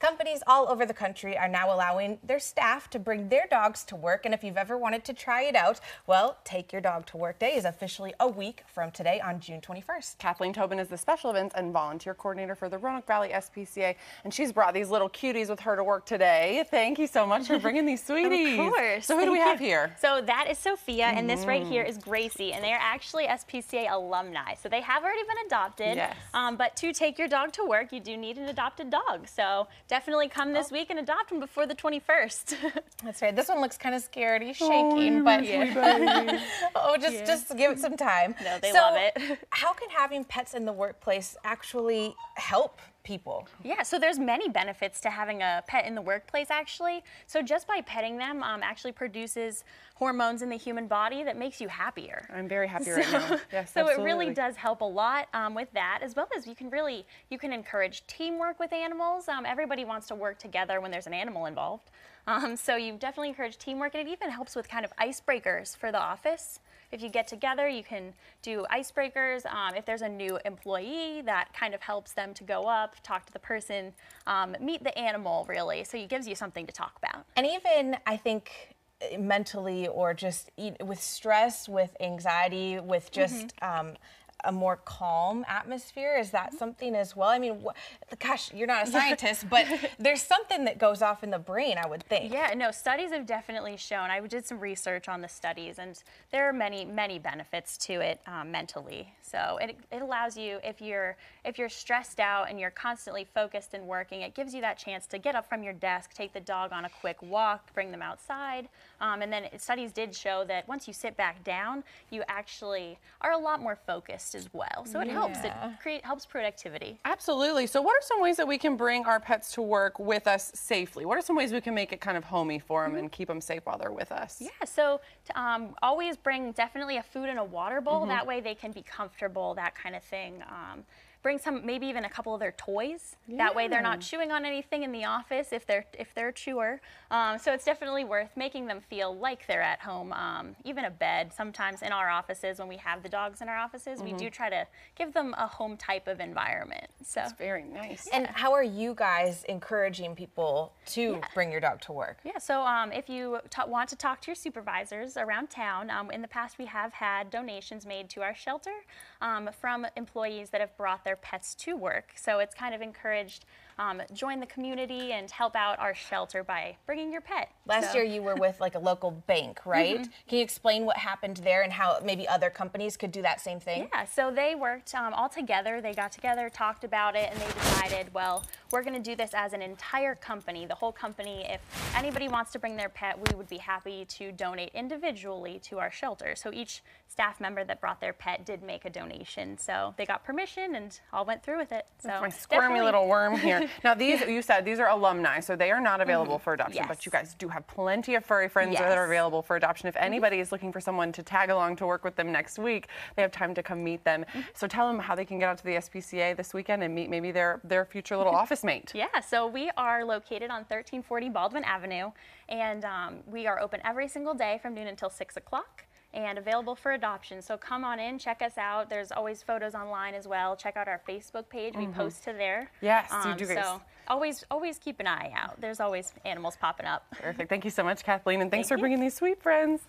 Companies all over the country are now allowing their staff to bring their dogs to work. And if you've ever wanted to try it out, well, Take Your Dog to Work Day is officially a week from today on June 21st. Kathleen Tobin is the special events and volunteer coordinator for the Roanoke Valley SPCA, and she's brought these little cuties with her to work today. Thank you so much for bringing these sweeties. of course. So who do we have here? So that is Sophia, and this right here is Gracie, and they are actually SPCA alumni. So they have already been adopted. Yes. Um, but to take your dog to work, you do need an adopted dog. So definitely come this oh. week and adopt one before the 21st. That's right. This one looks kind of scared. He's shaking, oh, but yeah. oh, just just give it some time. No, they So, love it. how can having pets in the workplace actually help people? Yeah, so there's many benefits to having a pet in the workplace actually. So just by petting them um, actually produces hormones in the human body that makes you happier. I'm very happy right now. Yes, so it really does help a lot um, with that, as well as you can really you can encourage teamwork with animals. Um, everybody wants to work together when there's an animal involved. Um, so you definitely encourage teamwork, and it even helps with kind of icebreakers for the office. If you get together, you can do icebreakers. Um, if there's a new employee, that kind of helps them to go up, talk to the person, um, meet the animal, really. So it gives you something to talk about. And even I think mentally or just with stress, with anxiety, with just um, a more calm atmosphere, is that something as well? I mean, gosh, you're not a scientist, but there's something that goes off in the brain, I would think. Yeah, no, studies have definitely shown. I did some research on the studies, and there are many, many benefits to it um, mentally. So it, it allows you, if you're if you're stressed out and you're constantly focused and working, it gives you that chance to get up from your desk, take the dog on a quick walk, bring them outside, um, and then studies did show that once you sit back down, you actually are a lot more focused as well. So it helps. It create helps productivity. Absolutely. So, what are some ways that we can bring our pets to work with us safely? What are some ways we can make it kind of homey for them and keep them safe while they're with us? Yeah, so um, always bring definitely a food and a water bowl. That way they can be comfortable, that kind of thing. Um, bring some, maybe even a couple of their toys. yeah. That way they're not chewing on anything in the office if they're if they're a chewer. Um, so it's definitely worth making them feel like they're at home. Um, even a bed. Sometimes in our offices, when we have the dogs in our offices, we do try to give them a home type of environment. So. Very nice. And how are you guys encouraging people to bring your dog to work? Yeah, so um, if you ta want to talk to your supervisors around town, um, in the past we have had donations made to our shelter um, from employees that have brought their pets to work. So it's kind of encouraged um, join the community and help out our shelter by bringing your pet. Last So- year you were with like a local bank, right? Can you explain what happened there and how maybe other companies could do that same thing? Yeah, so they worked um, all together. They got together, talked about it, and they decided, well, we're going to do this as an entire company, the whole company. If anybody wants to bring their pet, we would be happy to donate individually to our shelter. So each staff member that brought their pet did make a donation. So they got permission and all went through with it. So My squirmy definitely- little worm here. Now, these you said these are alumni, so they are not available for adoption. But you guys do have plenty of furry friends that are Mm-hmm. available for adoption. If anybody is looking for someone to tag along to work with them next week, they have time to come meet them. Mm-hmm. So tell them how they can get out to the SPCA this weekend and meet maybe their their future little office mate. Yeah, so we are located on 1340 Baldwin Avenue, and um, we are open every single day from noon until 6 o'clock and available for adoption. So come on in, check us out. There's always photos online as well. Check out our Facebook page. We post to there. Mm-hmm. Yes, you Um, do, guys. So always, always keep an eye out. There's always animals popping up. Perfect. Thank you so much, Kathleen, and thanks Thank for you. bringing these sweet friends.